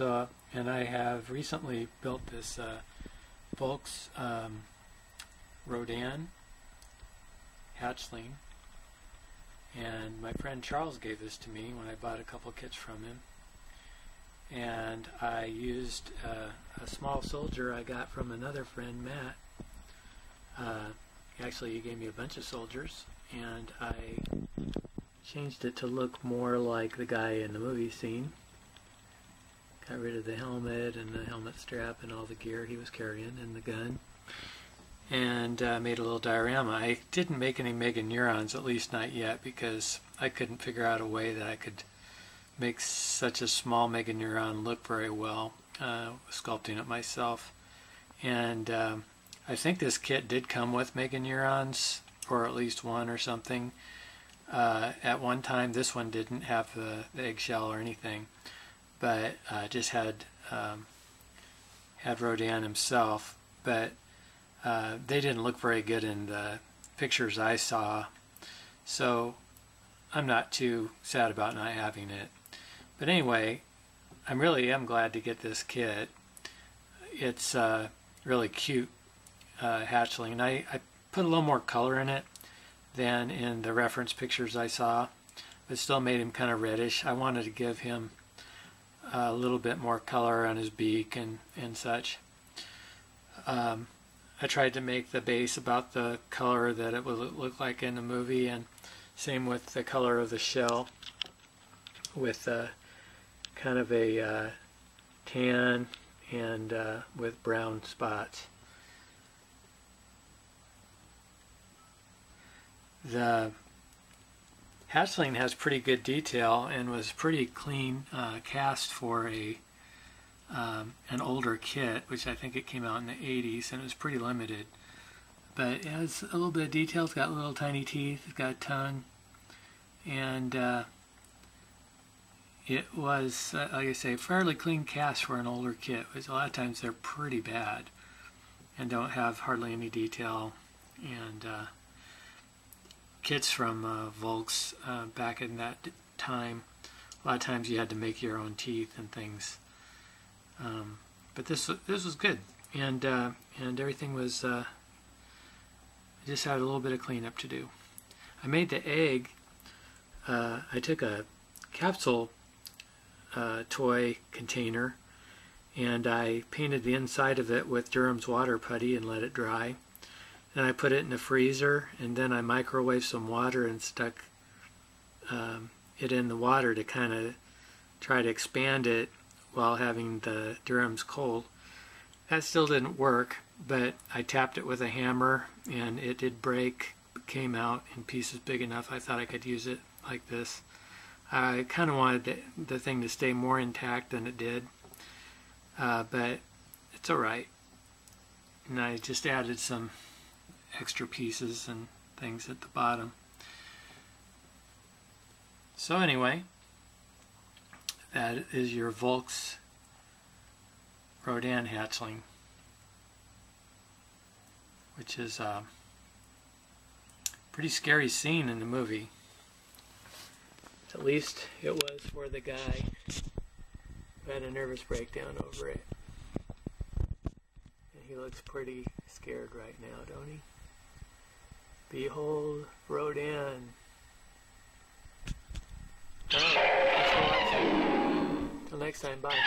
So, and I have recently built this uh, Volks um, Rodan hatchling, and my friend Charles gave this to me when I bought a couple kits from him. And I used uh, a small soldier I got from another friend, Matt. Uh, actually, he gave me a bunch of soldiers, and I changed it to look more like the guy in the movie scene. Got rid of the helmet and the helmet strap and all the gear he was carrying and the gun. And uh, made a little diorama. I didn't make any Mega Neurons, at least not yet, because I couldn't figure out a way that I could make such a small Mega Neuron look very well, uh, sculpting it myself. And um, I think this kit did come with Mega Neurons, or at least one or something. Uh, at one time, this one didn't have the, the eggshell or anything but uh, just had um, had Rodan himself. But uh, they didn't look very good in the pictures I saw, so I'm not too sad about not having it. But anyway, I'm really am glad to get this kit. It's uh, really cute uh, hatchling. I, I put a little more color in it than in the reference pictures I saw, but still made him kind of reddish. I wanted to give him a little bit more color on his beak and, and such. Um, I tried to make the base about the color that it would look like in the movie, and same with the color of the shell, with uh, kind of a uh, tan and uh, with brown spots. The Hatchling has pretty good detail and was pretty clean uh, cast for a um, an older kit, which I think it came out in the 80s, and it was pretty limited. But it has a little bit of detail. It's got little tiny teeth. It's got a tongue, and uh, it was, uh, like I say, fairly clean cast for an older kit. Which a lot of times they're pretty bad and don't have hardly any detail, and uh, kits from uh, Volks uh, back in that time. A lot of times you had to make your own teeth and things. Um, but this this was good, and uh, and everything was. Uh, just had a little bit of cleanup to do. I made the egg. Uh, I took a capsule uh, toy container, and I painted the inside of it with Durham's water putty and let it dry then I put it in the freezer and then I microwaved some water and stuck um, it in the water to kind of try to expand it while having the Durham's cold. That still didn't work, but I tapped it with a hammer and it did break, came out in pieces big enough I thought I could use it like this. I kind of wanted the, the, thing to stay more intact than it did, uh, but it's alright. And I just added some extra pieces and things at the bottom. So anyway, that is your Volks Rodan hatchling, which is a pretty scary scene in the movie. At least it was for the guy who had a nervous breakdown over it. And he looks pretty scared right now, don't he? Behold, Rodan. Till next time, bye.